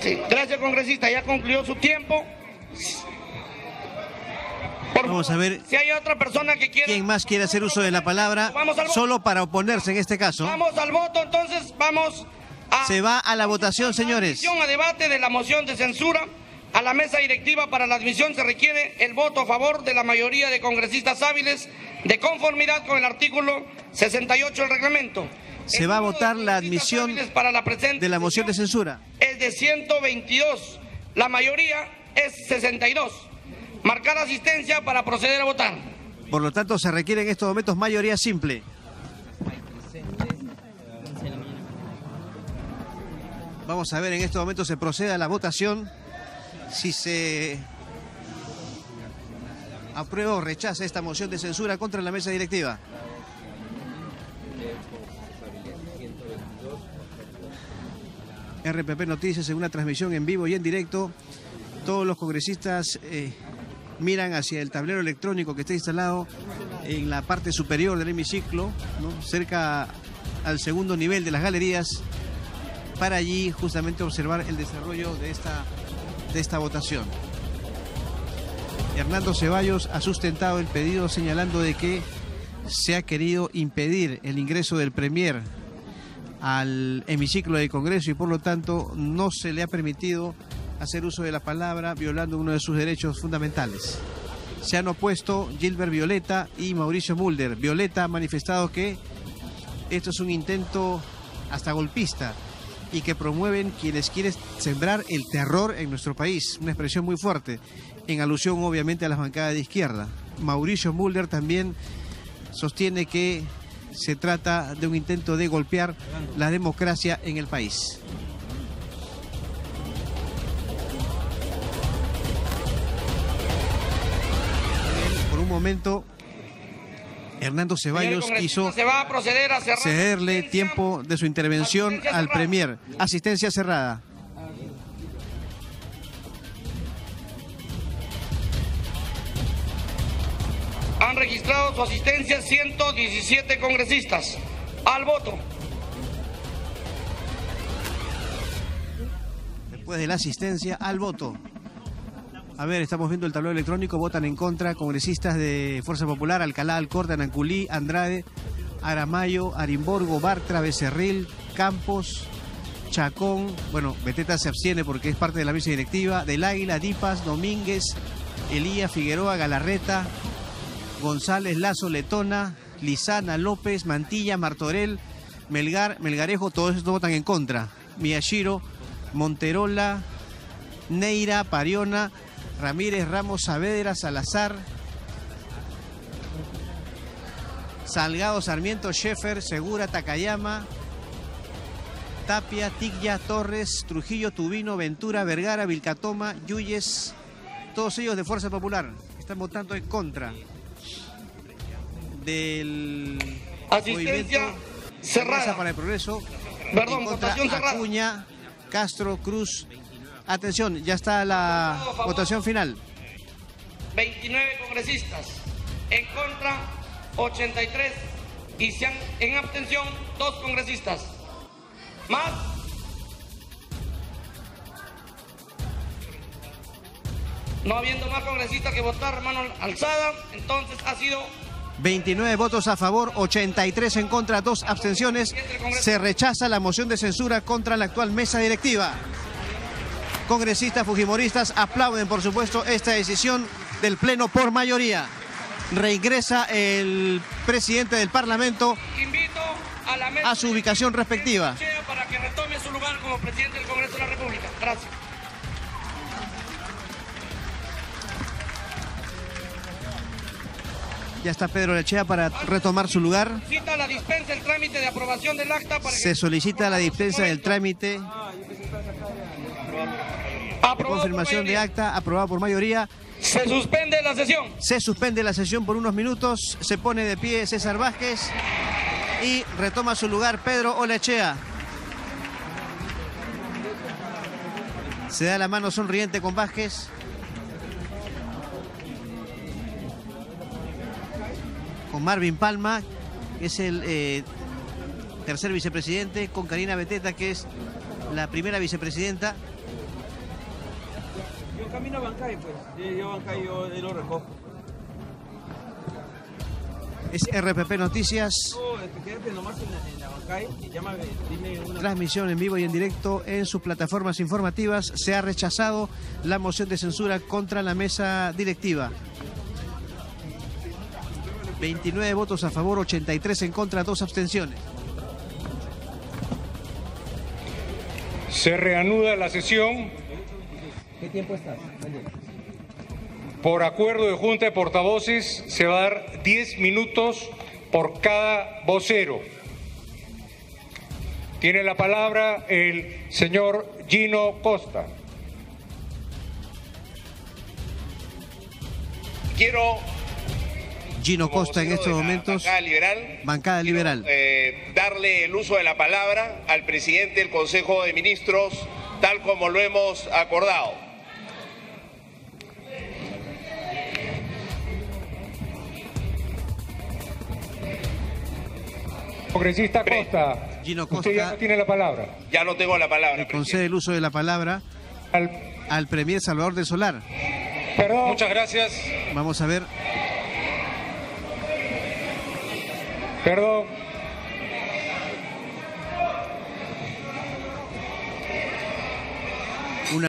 Sí, gracias, congresista. Ya concluyó su tiempo. Vamos a ver Si hay otra persona que quiera... quién más quiere hacer uso de la palabra, Vamos al solo para oponerse en este caso. Vamos al voto, entonces vamos a... Se va a la votación, señores. A debate de la moción de censura. A la mesa directiva para la admisión se requiere el voto a favor de la mayoría de congresistas hábiles de conformidad con el artículo 68 del reglamento. Se El va a votar la admisión para la de la moción de censura. es de 122. La mayoría es 62. Marcar asistencia para proceder a votar. Por lo tanto, se requiere en estos momentos mayoría simple. Vamos a ver, en estos momentos se procede a la votación. Si se aprueba o rechaza esta moción de censura contra la mesa directiva. RPP Noticias en una transmisión en vivo y en directo. Todos los congresistas eh, miran hacia el tablero electrónico que está instalado en la parte superior del hemiciclo, cerca al segundo nivel de las galerías, para allí justamente observar el desarrollo de esta, de esta votación. Hernando Ceballos ha sustentado el pedido señalando de que se ha querido impedir el ingreso del Premier al hemiciclo del Congreso y por lo tanto no se le ha permitido hacer uso de la palabra violando uno de sus derechos fundamentales. Se han opuesto Gilbert Violeta y Mauricio Mulder. Violeta ha manifestado que esto es un intento hasta golpista y que promueven quienes quieren sembrar el terror en nuestro país. Una expresión muy fuerte, en alusión obviamente a las bancadas de izquierda. Mauricio Mulder también sostiene que se trata de un intento de golpear la democracia en el país. Por un momento, Hernando Ceballos quiso congresista, se va a proceder a cerrar cederle tiempo de su intervención al. Premier. Asistencia cerrada. Registrado su asistencia 117 congresistas. Al voto. Después de la asistencia al voto. A ver, estamos viendo el tablero electrónico. Votan en contra congresistas de Fuerza Popular, Alcalá, Alcorta, Nanculí, Andrade, Aramayo, Arimborgo, Bartra, Becerril, Campos, Chacón. Bueno, Beteta se abstiene porque es parte de la mesa directiva. Del Águila, Dipas, Domínguez, Elía, Figueroa, Galarreta, González, Lazo, Letona, Lizana, López, Mantilla, Martorell, Melgar, Melgarejo, todos estos votan en contra. Miyashiro, Monterola, Neira, Pariona, Ramírez, Ramos, Saavedra, Salazar, Salgado, Sarmiento, Sheffer, Segura, Takayama, Tapia, Tigya, Torres, Trujillo, Tubino, Ventura, Vergara, Vilcatoma, Yuyes, todos ellos de Fuerza Popular. Están votando en contra del Asistencia movimiento cerrada. Para el Progreso. Perdón, votación cerrada. Acuña, Castro, Cruz. Atención, ya está la votación final. 29 congresistas. En contra, 83. Y se han, en abstención, dos congresistas. Más. No habiendo más congresistas que votar mano alzada, entonces ha sido 29 votos a favor, 83 en contra, dos abstenciones. Se rechaza la moción de censura contra la actual mesa directiva. Congresistas fujimoristas aplauden, por supuesto, esta decisión del Pleno por mayoría. Reingresa el presidente del Parlamento a su ubicación respectiva. Chea para que retome su lugar como presidente del Congreso de la República. Gracias. Ya está Pedro Lechea para retomar su lugar. Cita la dispensa el trámite de aprobación del acta para Se solicita la dispensa del trámite por confirmación de acta aprobado por mayoría. Se suspende la sesión. Se suspende la sesión por unos minutos. Se pone de pie César Vázquez y retoma su lugar Pedro Olechea. Se da la mano sonriente con Vázquez. Con Marvin Palma, que es el eh, tercer vicepresidente, con Karina Beteta, que es la primera vicepresidenta. Yo camino a Bancay, pues. Yo a Bancay, yo, yo lo recojo. Es RPP Noticias, No, quédate nomás en la, en la Bancay y llámame, dime una... transmisión en vivo y en directo en sus plataformas informativas. Se ha rechazado la moción de censura contra la mesa directiva. 29 votos a favor, 83 en contra, dos abstenciones. Se reanuda la sesión. ¿Qué tiempo estás? Por acuerdo de Junta de Portavoces se va a dar 10 minutos por cada vocero. Tiene la palabra el señor Gino Costa. Quiero Gino Costa en estos de momentos, bancada liberal, bancada quiero, liberal. eh, darle el uso de la palabra al presidente del Consejo de Ministros, tal como lo hemos acordado. Congresista Costa, Gino usted ya Costa. no tiene la palabra. Ya no tengo la palabra. Le concede el uso de la palabra Al- al Premier Salvador del Solar. Perdón, Muchas gracias. Vamos a ver, perdón.